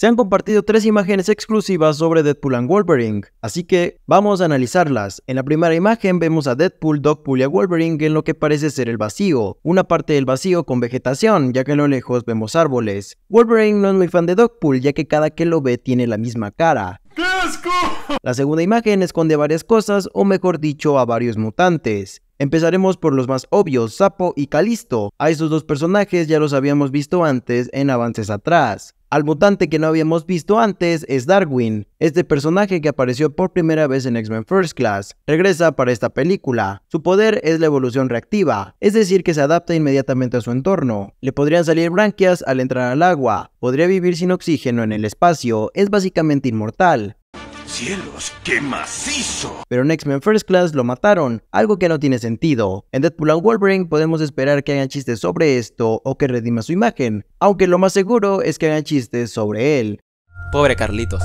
Se han compartido tres imágenes exclusivas sobre Deadpool and Wolverine, así que vamos a analizarlas. En la primera imagen vemos a Deadpool, Dogpool y a Wolverine en lo que parece ser el vacío, una parte del vacío con vegetación, ya que a lo lejos vemos árboles. Wolverine no es muy fan de Dogpool, ya que cada que lo ve tiene la misma cara. La segunda imagen esconde varias cosas, o mejor dicho, a varios mutantes. Empezaremos por los más obvios, Sapo y Calisto. A estos dos personajes ya los habíamos visto antes en avances atrás. Al mutante que no habíamos visto antes es Darwin, este personaje que apareció por primera vez en X-Men First Class. Regresa para esta película. Su poder es la evolución reactiva, es decir que se adapta inmediatamente a su entorno. Le podrían salir branquias al entrar al agua, podría vivir sin oxígeno en el espacio, es básicamente inmortal. ¡Cielos, qué macizo! Pero en X-Men First Class lo mataron, algo que no tiene sentido. En Deadpool and Wolverine podemos esperar que hagan chistes sobre esto o que redima su imagen, aunque lo más seguro es que hagan chistes sobre él. Pobre Carlitos.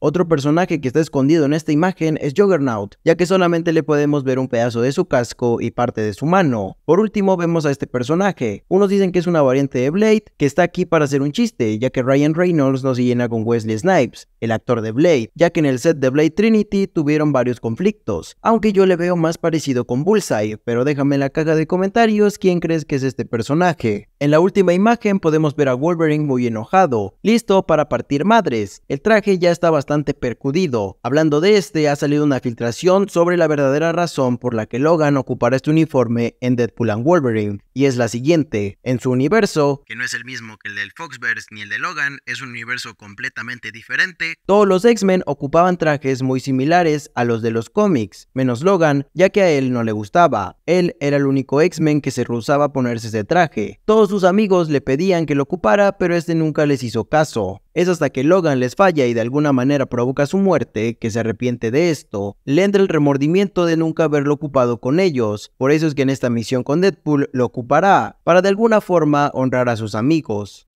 Otro personaje que está escondido en esta imagen es Juggernaut, ya que solamente le podemos ver un pedazo de su casco y parte de su mano. Por último vemos a este personaje. Unos dicen que es una variante de Blade, que está aquí para hacer un chiste, ya que Ryan Reynolds no se llena con Wesley Snipes, el actor de Blade, ya que en el set de Blade Trinity tuvieron varios conflictos, aunque yo le veo más parecido con Bullseye, pero déjame en la caja de comentarios quién crees que es este personaje. En la última imagen podemos ver a Wolverine muy enojado, listo para partir madres. El traje ya está bastante percudido. Hablando de este, ha salido una filtración sobre la verdadera razón por la que Logan ocupará este uniforme en Deadpool and Wolverine, y es la siguiente. En su universo, que no es el mismo que el del Foxverse ni el de Logan, es un universo completamente diferente, todos los X-Men ocupaban trajes muy similares a los de los cómics, menos Logan, ya que a él no le gustaba. Él era el único X-Men que se rehusaba a ponerse ese traje. Todos sus amigos le pedían que lo ocupara, pero este nunca les hizo caso. Es hasta que Logan les falla y de alguna manera provoca su muerte que se arrepiente de esto. Le entra el remordimiento de nunca haberlo ocupado con ellos. Por eso es que en esta misión con Deadpool lo ocupará, para de alguna forma honrar a sus amigos.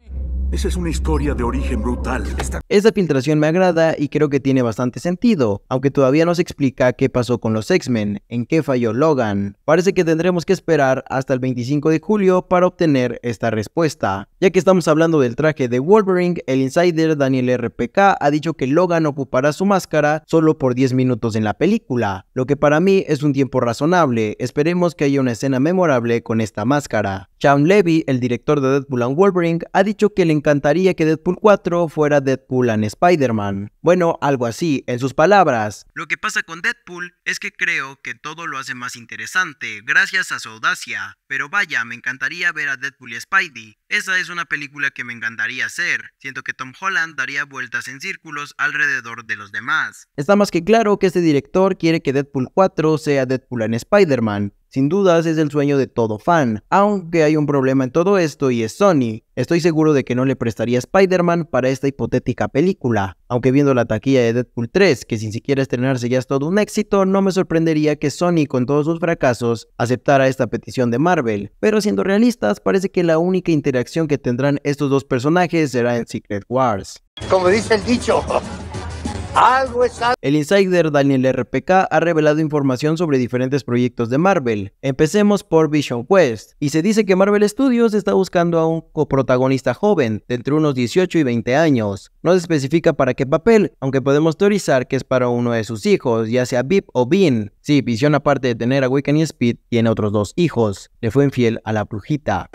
Esa es una historia de origen brutal. Esta filtración me agrada y creo que tiene bastante sentido, aunque todavía no se explica qué pasó con los X-Men, en qué falló Logan. Parece que tendremos que esperar hasta el 25 de julio para obtener esta respuesta. Ya que estamos hablando del traje de Wolverine, el insider Daniel RPK ha dicho que Logan ocupará su máscara solo por 10 minutos en la película, lo que para mí es un tiempo razonable. Esperemos que haya una escena memorable con esta máscara. Sean Levy, el director de Deadpool and Wolverine, ha dicho que le encantaría que Deadpool 4 fuera Deadpool and Spider-Man. Bueno, algo así, en sus palabras. Lo que pasa con Deadpool es que creo que todo lo hace más interesante, gracias a su audacia. Pero vaya, me encantaría ver a Deadpool y Spidey. Esa es una película que me encantaría hacer. Siento que Tom Holland daría vueltas en círculos alrededor de los demás. Está más que claro que este director quiere que Deadpool 4 sea Deadpool and Spider-Man. Sin dudas es el sueño de todo fan, aunque hay un problema en todo esto y es Sony. Estoy seguro de que no le prestaría Spider-Man para esta hipotética película, aunque viendo la taquilla de Deadpool 3, que sin siquiera estrenarse ya es todo un éxito, no me sorprendería que Sony con todos sus fracasos aceptara esta petición de Marvel. Pero siendo realistas, parece que la única interacción que tendrán estos dos personajes será en Secret Wars. Como dice el dicho, El insider Daniel RPK ha revelado información sobre diferentes proyectos de Marvel. Empecemos por Vision Quest, y se dice que Marvel Studios está buscando a un coprotagonista joven, de entre unos 18 y 20 años. No se especifica para qué papel, aunque podemos teorizar que es para uno de sus hijos, ya sea Bip o Bean. Sí, Vision aparte de tener a Wiccan y Speed, tiene otros dos hijos. Le fue infiel a la brujita.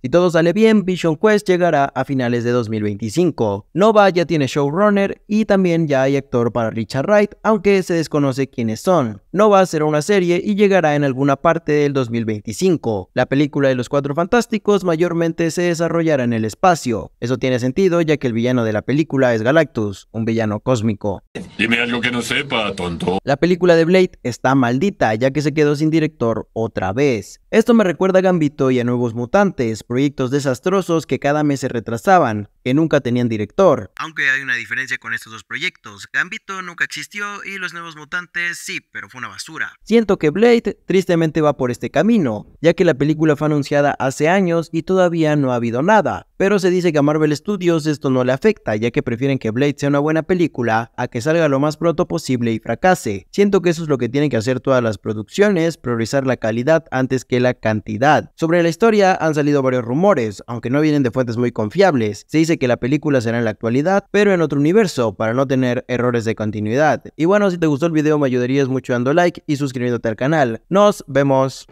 Si todo sale bien, Vision Quest llegará a finales de 2025. Nova ya tiene showrunner y también ya hay actor para Richard Wright, aunque se desconoce quiénes son. Nova será una serie y llegará en alguna parte del 2025. La película de los Cuatro Fantásticos mayormente se desarrollará en el espacio. Eso tiene sentido ya que el villano de la película es Galactus, un villano cósmico. Dime algo que no sepa, tonto. La película de Blade está maldita ya que se quedó sin director otra vez. Esto me recuerda a Gambito y a Nuevos Mutantes, proyectos desastrosos que cada mes se retrasaban. Que nunca tenían director. Aunque hay una diferencia con estos dos proyectos, Gambito nunca existió y Los Nuevos Mutantes sí, pero fue una basura. Siento que Blade tristemente va por este camino, ya que la película fue anunciada hace años y todavía no ha habido nada. Pero se dice que a Marvel Studios esto no le afecta, ya que prefieren que Blade sea una buena película a que salga lo más pronto posible y fracase. Siento que eso es lo que tienen que hacer todas las producciones, priorizar la calidad antes que la cantidad. Sobre la historia han salido varios rumores, aunque no vienen de fuentes muy confiables. Se que la película será en la actualidad, pero en otro universo, para no tener errores de continuidad. Y bueno, si te gustó el video me ayudarías mucho dando like y suscribiéndote al canal. Nos vemos.